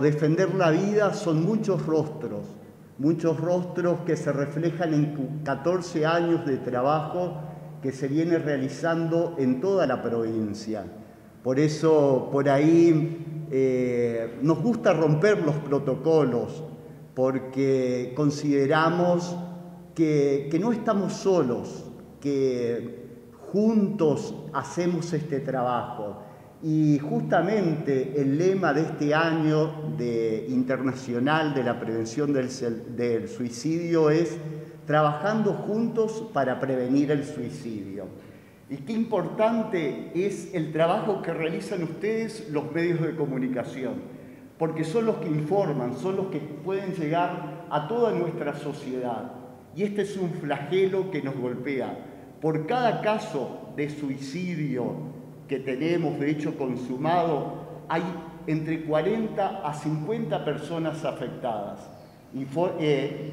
Defender la vida son muchos rostros, muchos rostros que se reflejan en 14 años de trabajo que se viene realizando en toda la provincia. Por eso, por ahí, eh, nos gusta romper los protocolos, porque consideramos que, que no estamos solos, que juntos hacemos este trabajo y justamente el lema de este año de, internacional de la prevención del, del suicidio es trabajando juntos para prevenir el suicidio. Y qué importante es el trabajo que realizan ustedes los medios de comunicación, porque son los que informan, son los que pueden llegar a toda nuestra sociedad. Y este es un flagelo que nos golpea. Por cada caso de suicidio, que tenemos, de hecho consumado, hay entre 40 a 50 personas afectadas. Eh,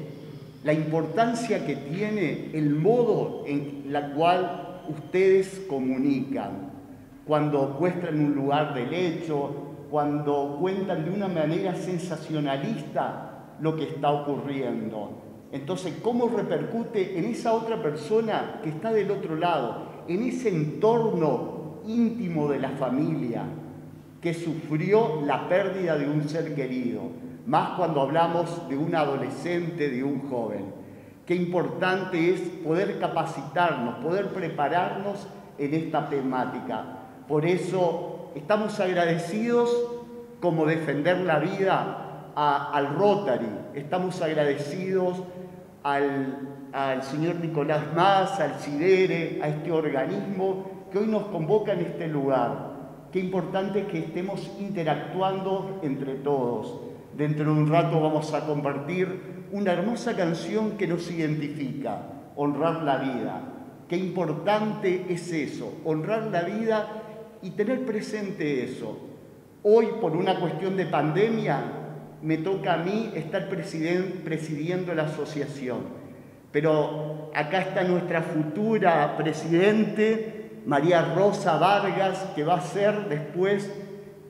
la importancia que tiene el modo en la cual ustedes comunican, cuando muestran un lugar del hecho, cuando cuentan de una manera sensacionalista lo que está ocurriendo. Entonces, ¿cómo repercute en esa otra persona que está del otro lado, en ese entorno íntimo de la familia que sufrió la pérdida de un ser querido, más cuando hablamos de un adolescente, de un joven. Qué importante es poder capacitarnos, poder prepararnos en esta temática. Por eso estamos agradecidos como defender la vida al Rotary, estamos agradecidos al, al señor Nicolás Más, al CIDERE, a este organismo que hoy nos convoca en este lugar. Qué importante que estemos interactuando entre todos. Dentro de un rato vamos a compartir una hermosa canción que nos identifica, honrar la vida. Qué importante es eso, honrar la vida y tener presente eso. Hoy, por una cuestión de pandemia, me toca a mí estar presidiendo la asociación. Pero acá está nuestra futura presidente, María Rosa Vargas, que va a ser después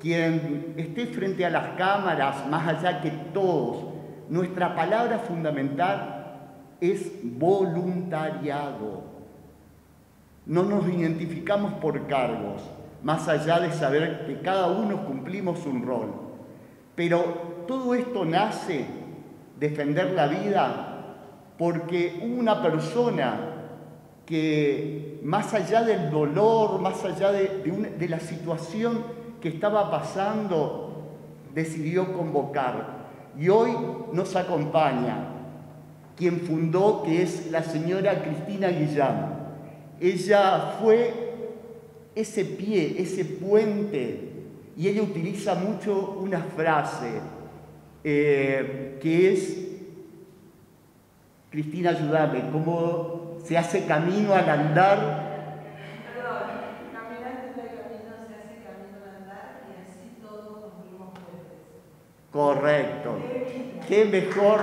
quien esté frente a las cámaras, más allá que todos. Nuestra palabra fundamental es voluntariado. No nos identificamos por cargos, más allá de saber que cada uno cumplimos un rol. Pero todo esto nace, defender la vida, porque una persona que más allá del dolor, más allá de, la situación que estaba pasando, decidió convocar. Y hoy nos acompaña quien fundó, que es la señora Cristina Guillán. Ella fue ese pie, ese puente, y ella utiliza mucho una frase eh, que es, Cristina, ayúdame, como se hace camino al andar. Correcto. Qué mejor.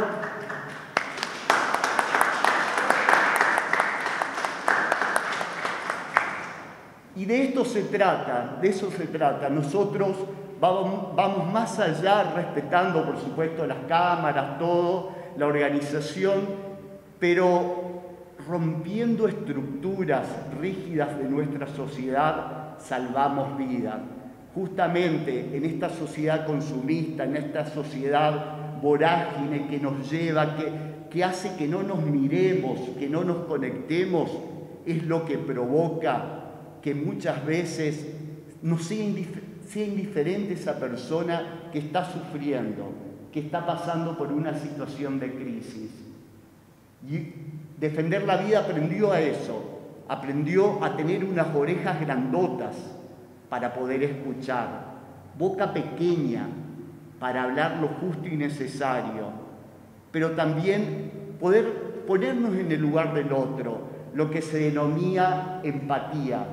Y de esto se trata, de eso se trata. Nosotros vamos, vamos más allá, respetando por supuesto las cámaras, todo, la organización, pero rompiendo estructuras rígidas de nuestra sociedad, salvamos vida. Justamente en esta sociedad consumista, en esta sociedad vorágine que nos lleva, que, que hace que no nos miremos, que no nos conectemos, es lo que provoca que muchas veces nos sea, indiferente esa persona que está sufriendo, que está pasando por una situación de crisis. Y defender la vida aprendió a eso, aprendió a tener unas orejas grandotas para poder escuchar, boca pequeña para hablar lo justo y necesario, pero también poder ponernos en el lugar del otro, lo que se denomina empatía,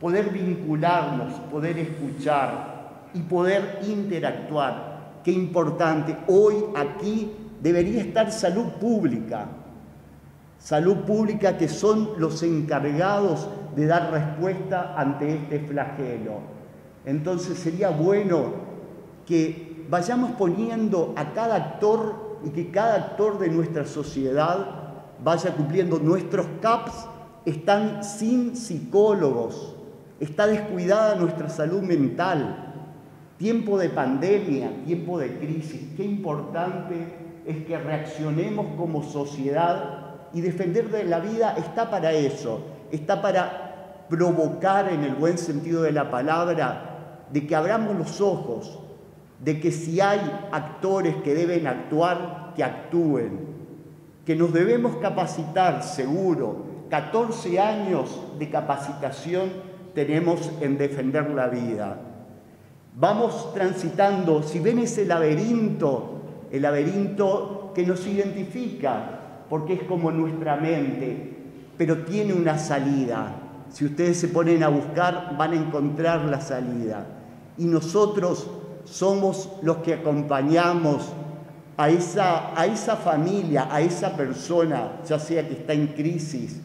poder vincularnos, poder escuchar y poder interactuar. Qué importante, hoy aquí debería estar salud pública, salud pública que son los encargados de dar respuesta ante este flagelo. Entonces sería bueno que vayamos poniendo a cada actor y que cada actor de nuestra sociedad vaya cumpliendo. Nuestros CAPS están sin psicólogos, está descuidada nuestra salud mental. Tiempo de pandemia, tiempo de crisis, qué importante es que reaccionemos como sociedad y defender de la vida está para eso, está para provocar en el buen sentido de la palabra, de que abramos los ojos, de que si hay actores que deben actuar, que actúen, que nos debemos capacitar, seguro, 14 años de capacitación tenemos en defender la vida. Vamos transitando, si ven ese laberinto, el laberinto que nos identifica, porque es como nuestra mente, pero tiene una salida. Si ustedes se ponen a buscar, van a encontrar la salida. Y nosotros somos los que acompañamos a esa, a esa familia, a esa persona, ya sea que está en crisis,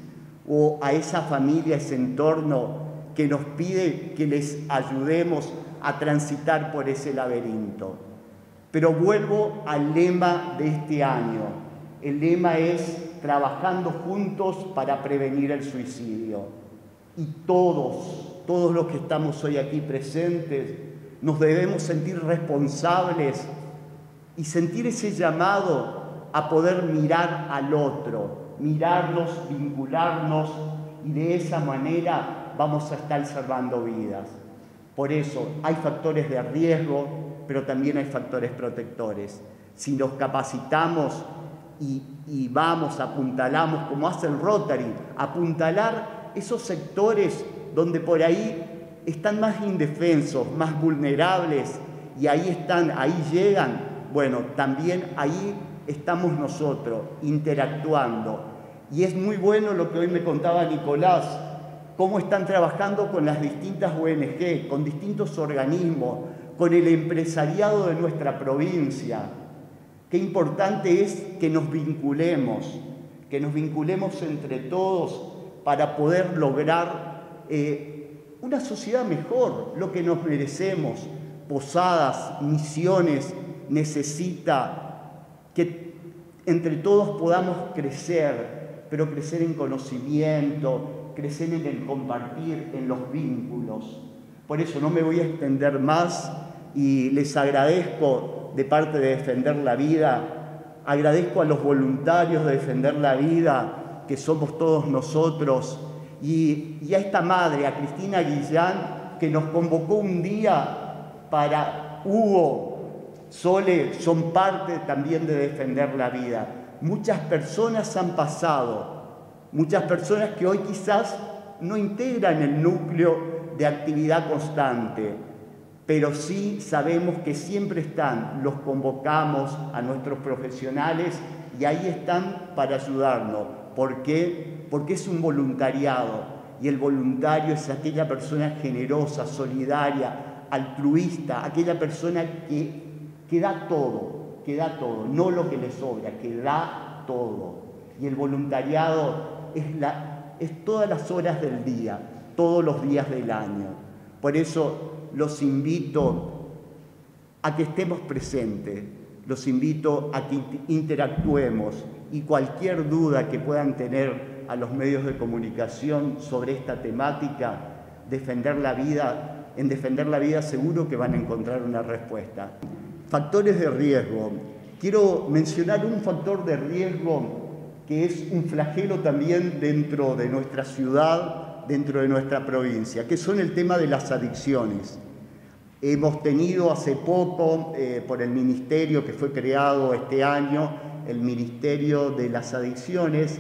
o a esa familia, ese entorno que nos pide que les ayudemos a transitar por ese laberinto. Pero vuelvo al lema de este año. El lema es trabajando juntos para prevenir el suicidio. Y todos, todos los que estamos hoy aquí presentes, nos debemos sentir responsables y sentir ese llamado a poder mirar al otro, mirarnos, vincularnos y de esa manera vamos a estar salvando vidas. Por eso hay factores de riesgo, pero también hay factores protectores. Si nos capacitamos y, vamos, apuntalamos, como hace el Rotary, apuntalar esos sectores donde por ahí están más indefensos, más vulnerables, y ahí están, ahí llegan, bueno, también ahí estamos nosotros interactuando. Y es muy bueno lo que hoy me contaba Nicolás, cómo están trabajando con las distintas ONG, con distintos organismos, con el empresariado de nuestra provincia. Qué importante es que nos vinculemos, que nos vinculemos entre todos para poder lograr eh, una sociedad mejor, lo que nos merecemos. Posadas, misiones, necesita que entre todos podamos crecer, pero crecer en conocimiento, crecer en el compartir, en los vínculos. Por eso no me voy a extender más y les agradezco de parte de Defender la Vida, agradezco a los voluntarios de Defender la Vida, que somos todos nosotros, y, a esta madre, a Cristina Guillán, que nos convocó un día para Hugo, Sole, son parte también de Defender la Vida. Muchas personas han pasado, muchas personas que hoy quizás no integran el núcleo de actividad constante, pero sí sabemos que siempre están, los convocamos a nuestros profesionales y ahí están para ayudarnos. ¿Por qué? Porque es un voluntariado y el voluntario es aquella persona generosa, solidaria, altruista, aquella persona que, que da todo, que da todo, no lo que le sobra, que da todo. Y el voluntariado es, es todas las horas del día, todos los días del año. Por eso los invito a que estemos presentes, los invito a que interactuemos y cualquier duda que puedan tener a los medios de comunicación sobre esta temática, defender la vida, en defender la vida seguro que van a encontrar una respuesta. Factores de riesgo. Quiero mencionar un factor de riesgo que es un flagelo también dentro de nuestra ciudad dentro de nuestra provincia, que son el tema de las adicciones. Hemos tenido hace poco, eh, por el ministerio que fue creado este año, el Ministerio de las Adicciones,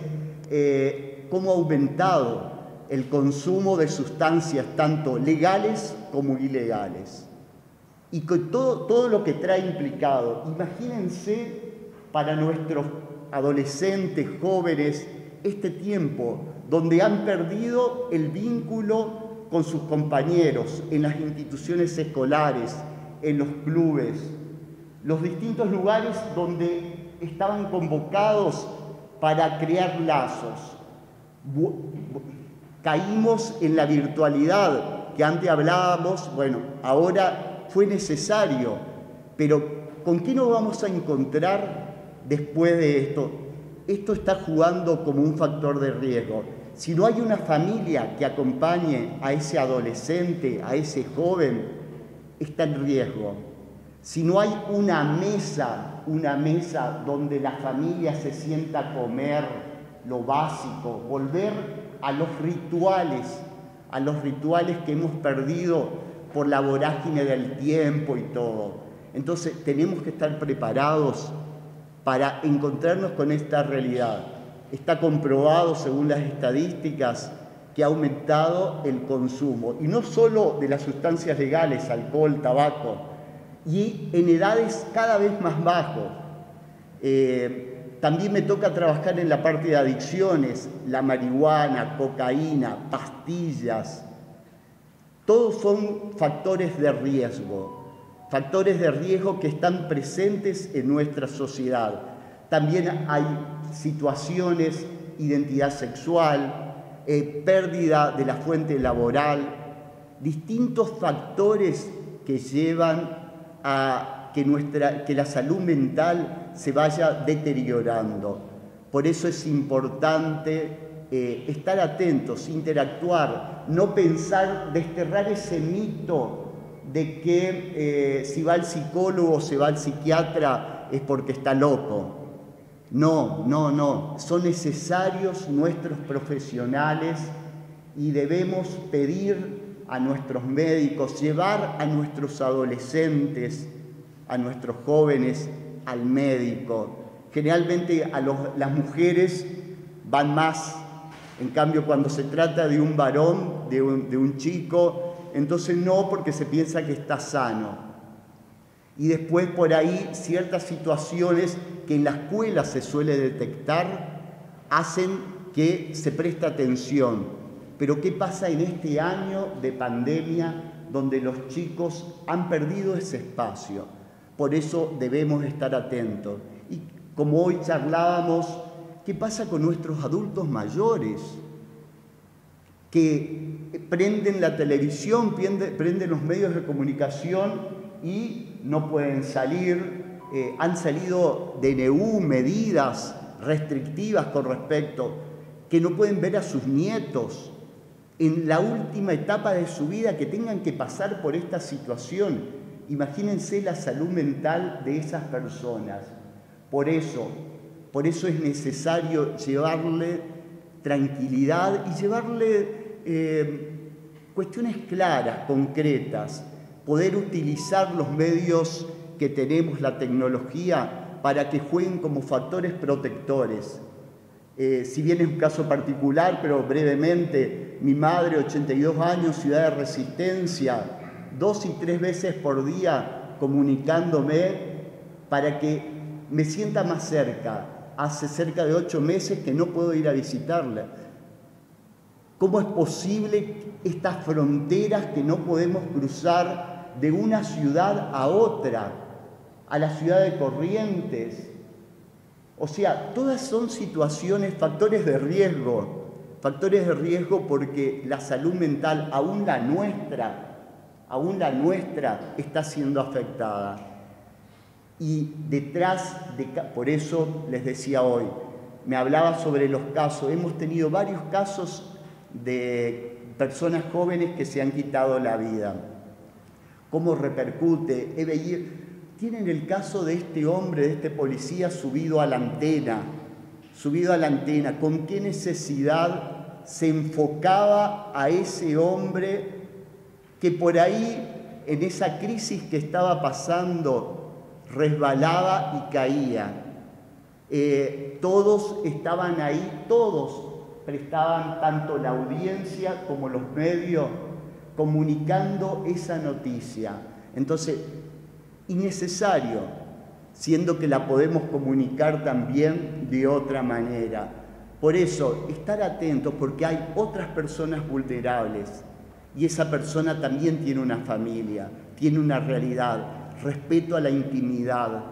eh, cómo ha aumentado el consumo de sustancias tanto legales como ilegales. Y todo, todo lo que trae implicado. Imagínense para nuestros adolescentes, jóvenes, este tiempo donde han perdido el vínculo con sus compañeros en las instituciones escolares, en los clubes, los distintos lugares donde estaban convocados para crear lazos. Caímos en la virtualidad que antes hablábamos, bueno, ahora fue necesario Pero ¿con qué nos vamos a encontrar después de esto? Esto está jugando como un factor de riesgo. Si no hay una familia que acompañe a ese adolescente, a ese joven, está en riesgo. Si no hay una mesa, una mesa donde la familia se sienta a comer lo básico, volver a los rituales, a los rituales que hemos perdido por la vorágine del tiempo y todo. Entonces tenemos que estar preparados para encontrarnos con esta realidad. Está comprobado, según las estadísticas, que ha aumentado el consumo, y no solo de las sustancias legales, alcohol, tabaco, y en edades cada vez más bajos. Eh, también me toca trabajar en la parte de adicciones, la marihuana, cocaína, pastillas. Todos son factores de riesgo, factores de riesgo que están presentes en nuestra sociedad. También hay situaciones, identidad sexual, eh, pérdida de la fuente laboral, distintos factores que llevan a que, nuestra, que la salud mental se vaya deteriorando. Por eso es importante eh, estar atentos, interactuar, no pensar, desterrar ese mito de que eh, si va al psicólogo se va al psiquiatra es porque está loco. No, no, no. Son necesarios nuestros profesionales y debemos pedir a nuestros médicos, llevar a nuestros adolescentes, a nuestros jóvenes al médico. Generalmente las mujeres van más, en cambio cuando se trata de un varón, de un chico, entonces no porque se piensa que está sano. Y después por ahí ciertas situaciones que en la escuela se suele detectar hacen que se preste atención. Pero ¿qué pasa en este año de pandemia donde los chicos han perdido ese espacio? Por eso debemos estar atentos. Y como hoy charlábamos, ¿qué pasa con nuestros adultos mayores? Que prenden la televisión, prenden los medios de comunicación y no pueden salir. Eh, han salido de NEU medidas restrictivas con respecto, que no pueden ver a sus nietos en la última etapa de su vida que tengan que pasar por esta situación. Imagínense la salud mental de esas personas. Por eso, por eso es necesario llevarle tranquilidad y llevarle eh, cuestiones claras, concretas, poder utilizar los medios que tenemos, la tecnología, para que jueguen como factores protectores. Eh, si bien es un caso particular, pero brevemente, mi madre, 82 años, ciudad de resistencia, dos y tres veces por día comunicándome para que me sienta más cerca. Hace cerca de ocho meses que no puedo ir a visitarla. ¿Cómo es posible estas fronteras que no podemos cruzar de una ciudad a otra, a la ciudad de Corrientes. O sea, todas son situaciones, factores de riesgo, factores de riesgo porque la salud mental, aún la nuestra, aún la nuestra, está siendo afectada. Y detrás de, por eso les decía hoy, me hablaba sobre los casos, hemos tenido varios casos de personas jóvenes que se han quitado la vida cómo repercute. Tienen el caso de este hombre, de este policía subido a la antena, subido a la antena, con qué necesidad se enfocaba a ese hombre que por ahí, en esa crisis que estaba pasando, resbalaba y caía. Eh, todos estaban ahí, todos prestaban tanto la audiencia como los medios comunicando esa noticia. Entonces, innecesario, siendo que la podemos comunicar también de otra manera. Por eso, estar atentos porque hay otras personas vulnerables y esa persona también tiene una familia, tiene una realidad, respeto a la intimidad,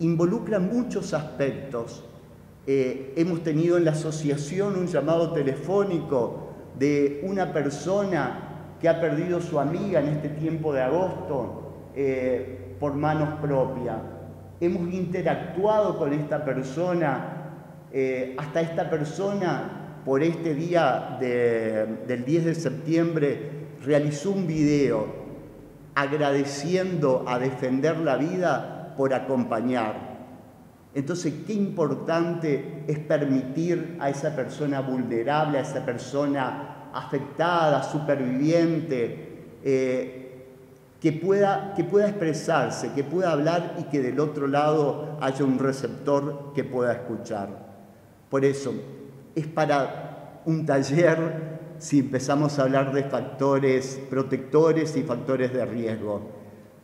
involucra muchos aspectos. Eh, hemos tenido en la asociación un llamado telefónico de una persona que ha perdido su amiga en este tiempo de agosto, eh, por manos propias. Hemos interactuado con esta persona, eh, hasta esta persona por este día del 10 de septiembre realizó un video agradeciendo a defender la vida por acompañar. Entonces, qué importante es permitir a esa persona vulnerable, a esa persona afectada, superviviente, eh, que pueda, que pueda expresarse, que pueda hablar y que del otro lado haya un receptor que pueda escuchar. Por eso, es para un taller si empezamos a hablar de factores protectores y factores de riesgo.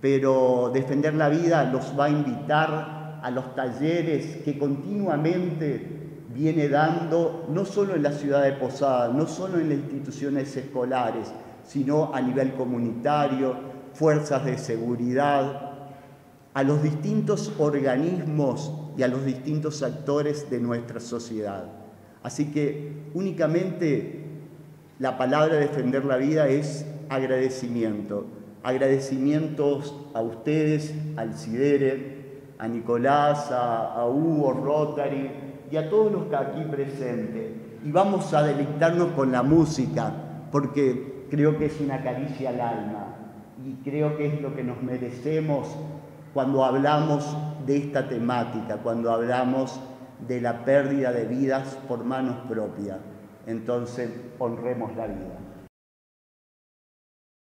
Pero defender la vida los va a invitar a los talleres que continuamente viene dando, no solo en la ciudad de Posada, no solo en las instituciones escolares, sino a nivel comunitario, fuerzas de seguridad, a los distintos organismos y a los distintos actores de nuestra sociedad. Así que únicamente la palabra defender la vida es agradecimiento. Agradecimientos a ustedes, al CIDERE, a Nicolás, a, Hugo, Rotary y a todos los que aquí presentes. Y vamos a deleitarnos con la música, porque creo que es una caricia al alma y creo que es lo que nos merecemos cuando hablamos de esta temática, cuando hablamos de la pérdida de vidas por manos propias. Entonces, honremos la vida.